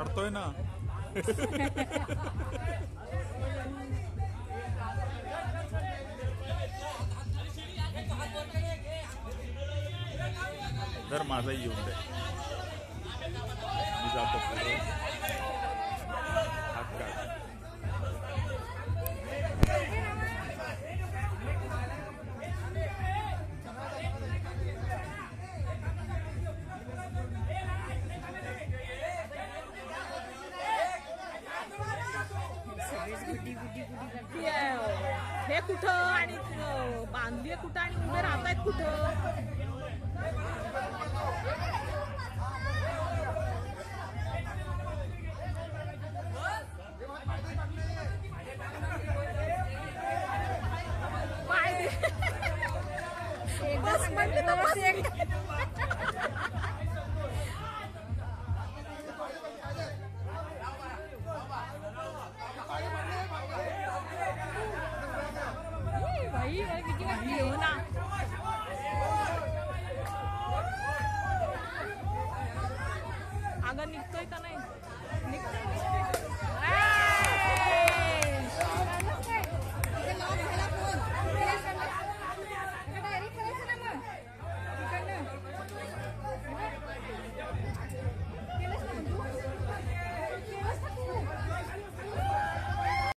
काढतोय ना. तर माझाही येऊन दे. मी जातो हे कुठं? आणि बांधली कुठं आणि उभे राहतायत कुठं? पाय दे. बस म्हणते तर बस. एक. 一回行かないんだよ。